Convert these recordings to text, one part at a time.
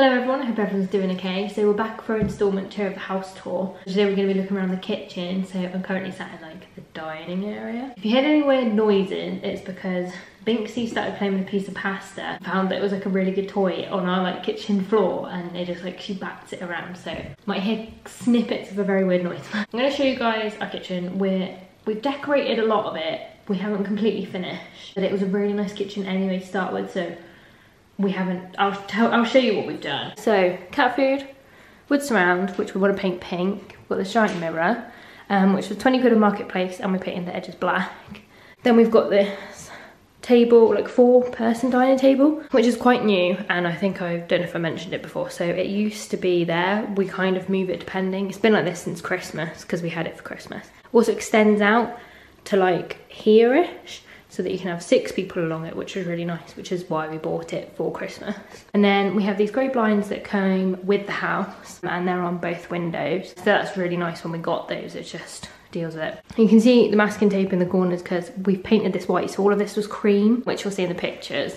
Hello everyone, I hope everyone's doing okay. So we're back for instalment two of the house tour. Today we're going to be looking around the kitchen, so I'm currently sat in like the dining area. If you hear any weird noises, it's because Binksy started playing with a piece of pasta, found that it was like a really good toy on our like kitchen floor and they just like, she bats it around. So might hear snippets of a very weird noise. I'm going to show you guys our kitchen. We're, we've decorated a lot of it. We haven't completely finished, but it was a really nice kitchen anyway to start with. So we haven't, I'll, tell, I'll show you what we've done. So cat food, wood surround, which we want to paint pink. Got this giant mirror, um, which was 20 quid a marketplace and we painted the edges black. Then we've got this table, like four person dining table, which is quite new. And I think I don't know if I mentioned it before. So it used to be there. We kind of move it depending. It's been like this since Christmas because we had it for Christmas. Also extends out to like here-ish so that you can have six people along it, which is really nice, which is why we bought it for Christmas. And then we have these grey blinds that came with the house and they're on both windows. So that's really nice when we got those, it just deals with it. You can see the masking tape in the corners because we've painted this white, so all of this was cream, which you'll see in the pictures.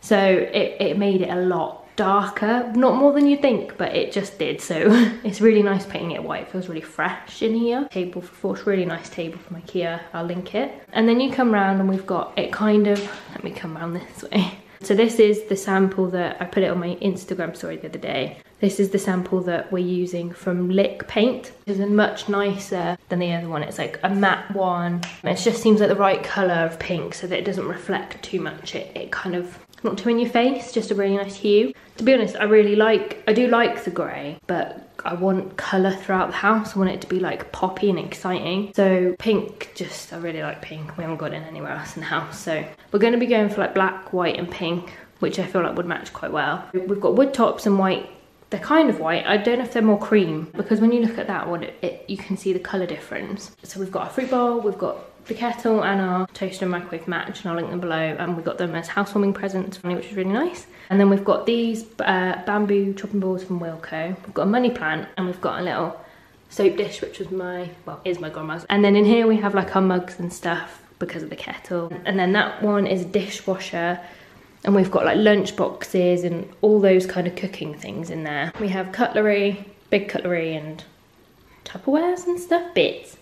So it, it made it a lot darker, not more than you think, but it just did. So it's really nice painting it white. It feels really fresh in here. Table for Force, really nice table from Ikea. I'll link it. And then you come round and we've got it kind of, let me come round this way. So this is the sample that I put it on my Instagram story the other day. This is the sample that we're using from Lick Paint. It's much nicer than the other one. It's like a matte one. It just seems like the right colour of pink so that it doesn't reflect too much. It, it kind of not too in your face, just a really nice hue. To be honest, I really like, I do like the grey, but I want colour throughout the house. I want it to be like poppy and exciting. So pink, just, I really like pink. We haven't got it anywhere else in the house. So we're gonna be going for like black, white and pink, which I feel like would match quite well. We've got wood tops and white they're kind of white. I don't know if they're more cream because when you look at that one, it, it, you can see the colour difference. So we've got our fruit bowl, we've got the kettle and our toaster and microwave match and I'll link them below. And we got them as housewarming presents which is really nice. And then we've got these uh, bamboo chopping boards from Wilko we've got a money plant and we've got a little soap dish which was my well is my grandma's. And then in here we have like our mugs and stuff because of the kettle. And then that one is a dishwasher and we've got like lunch boxes and all those kind of cooking things in there we have cutlery big cutlery and Tupperwares and stuff bits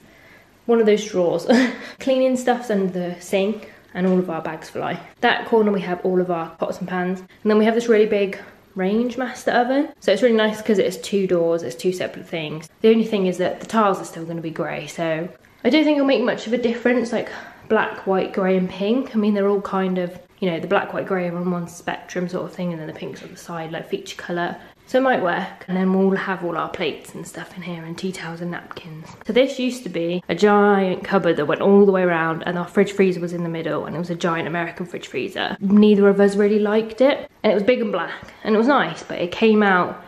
one of those drawers. Cleaning stuff's under the sink and all of our bags fly. That corner we have all of our pots and pans. And then we have this really big Rangemaster oven. So it's really nice because it's two doors, it's two separate things. The only thing is that the tiles are still gonna be gray. So I don't think it'll make much of a difference, like black, white, gray and pink. I mean, they're all kind of, you know, the black, white, gray are on one spectrum sort of thing and then the pink's on the side, like feature color. So it might work. And then we'll have all our plates and stuff in here and tea towels and napkins. So this used to be a giant cupboard that went all the way around and our fridge freezer was in the middle and it was a giant American fridge freezer. Neither of us really liked it. And it was big and black and it was nice, but it came out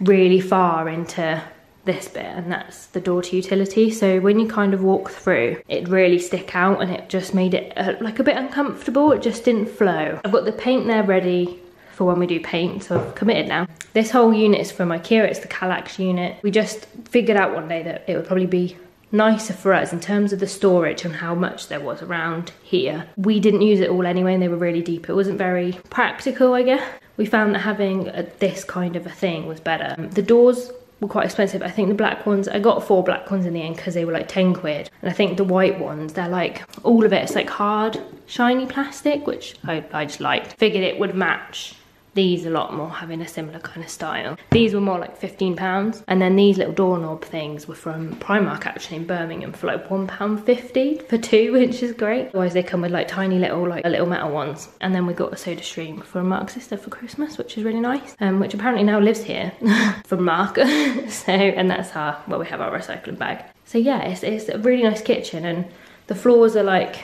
really far into this bit and that's the door to utility so when you kind of walk through it really stick out and it just made it uh, like a bit uncomfortable it just didn't flow i've got the paint there ready for when we do paint, so I've committed now. This whole unit is from Ikea, it's the Kallax unit. We just figured out one day that it would probably be nicer for us in terms of the storage and how much there was around here. We didn't use it all anyway and they were really deep. It wasn't very practical, I guess. We found that having a, this kind of a thing was better. The doors were quite expensive. I think the black ones, I got four black ones in the end because they were like 10 quid. And I think the white ones, they're like, all of it, it's like hard, shiny plastic, which I, I just liked. Figured it would match these a lot more having a similar kind of style. These were more like 15 pounds. And then these little doorknob things were from Primark actually in Birmingham for like one pound 50 for two, which is great. Otherwise they come with like tiny little, like a little metal ones. And then we got a SodaStream from Mark's sister for Christmas, which is really nice. Um, which apparently now lives here from Mark. so, and that's our, well, we have our recycling bag. So yeah, it's, it's a really nice kitchen and the floors are like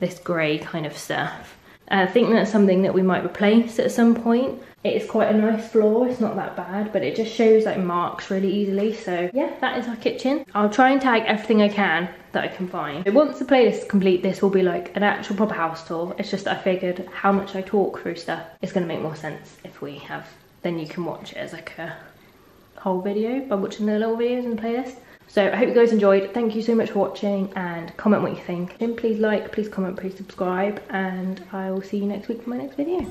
this grey kind of stuff I think that's something that we might replace at some point. It is quite a nice floor, it's not that bad, but it just shows like marks really easily. So yeah, that is our kitchen. I'll try and tag everything I can that I can find. Once the playlist is complete, this will be like an actual proper house tour. It's just I figured how much I talk through stuff, it's gonna make more sense if we have, then you can watch it as like a whole video by watching the little videos in the playlist. So I hope you guys enjoyed. Thank you so much for watching and comment what you think. And please like, please comment, please subscribe and I will see you next week for my next video.